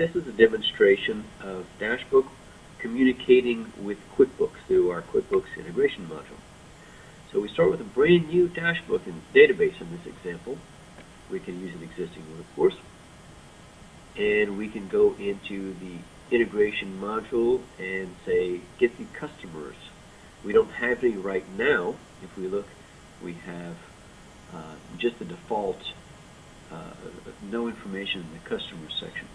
This is a demonstration of Dashbook communicating with QuickBooks through our QuickBooks integration module. So we start with a brand new Dashbook in database in this example. We can use an existing one, of course. And we can go into the integration module and say, get the customers. We don't have any right now. If we look, we have uh, just the default uh, no information in the customer section,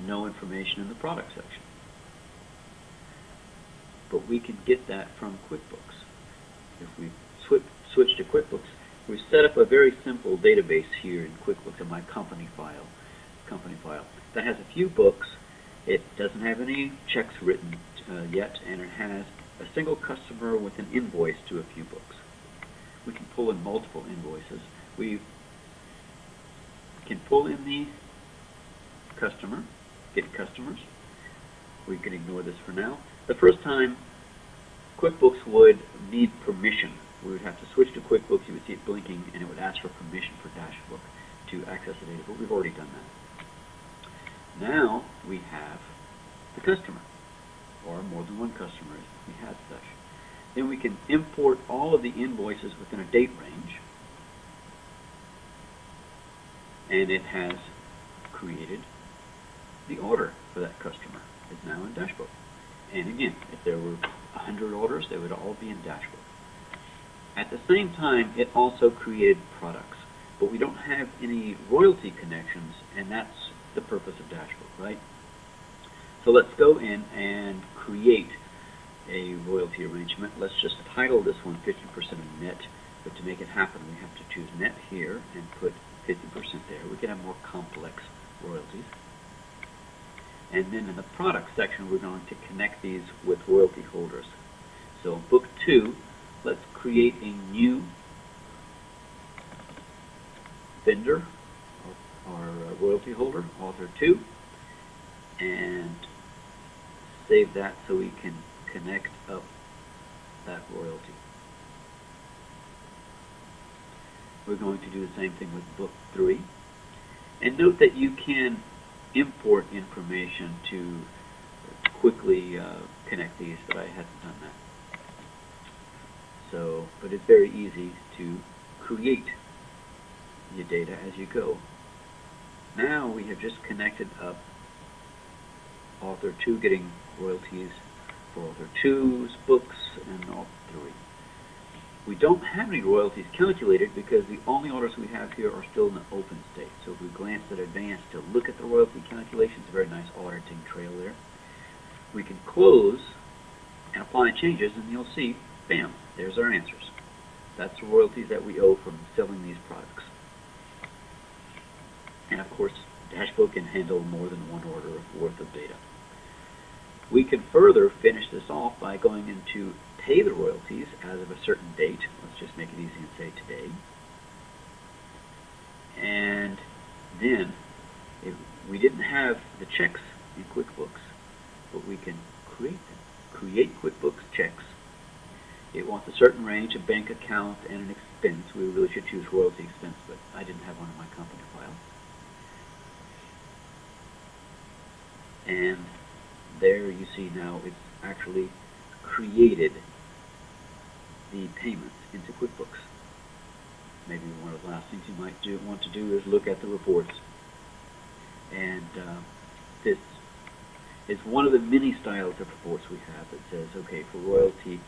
no information in the product section. But we can get that from QuickBooks. If we switch, switch to QuickBooks, we set up a very simple database here in QuickBooks in my company file, company file that has a few books. It doesn't have any checks written uh, yet, and it has a single customer with an invoice to a few books. We can pull in multiple invoices. We can pull in the customer, get customers. We can ignore this for now. The first time, QuickBooks would need permission. We would have to switch to QuickBooks, you would see it blinking, and it would ask for permission for Dashbook to access the data, but we've already done that. Now we have the customer, or more than one customer if we have such. Then we can import all of the invoices within a date range, and it has created the order for that customer. is now in Dashbook. And again, if there were 100 orders, they would all be in Dashbook. At the same time, it also created products. But we don't have any royalty connections, and that's the purpose of Dashbook, right? So let's go in and create a royalty arrangement. Let's just title this one 50% of net, but to make it happen, we have to choose net here and put 50% there. We can have more complex royalties. And then in the product section, we're going to connect these with royalty holders. So book two, let's create a new vendor or uh, royalty holder, author two, and save that so we can connect up that royalty. We're going to do the same thing with book three. And note that you can import information to quickly uh, connect these, but I hadn't done that. So, but it's very easy to create your data as you go. Now we have just connected up author 2 getting royalties for author 2's books and author 3. We don't have any royalties calculated because the only orders we have here are still in the open state. So if we glance at advanced to look at the royalty calculations, a very nice auditing trail there. We can close and apply changes and you'll see, bam, there's our answers. That's the royalties that we owe from selling these products. And of course, Dashbook can handle more than one order worth of data. We can further finish this off by going into pay the royalties as of a certain date. Let's just make it easy and say today. And then, if we didn't have the checks in QuickBooks, but we can create them. Create QuickBooks checks. It wants a certain range, a bank account, and an expense. We really should choose royalty expense, but I didn't have one in my company file. And there you see now it's actually created the payments into QuickBooks. Maybe one of the last things you might do, want to do is look at the reports. And uh, this is one of the many styles of reports we have that says, okay, for royalty,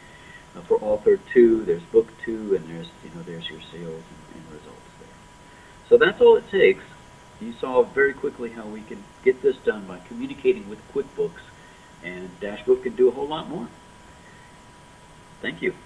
uh, for author two, there's book two, and there's you know there's your sales and, and results there. So that's all it takes. You saw very quickly how we can get this done by communicating with QuickBooks, and Dashbook can do a whole lot more. Thank you.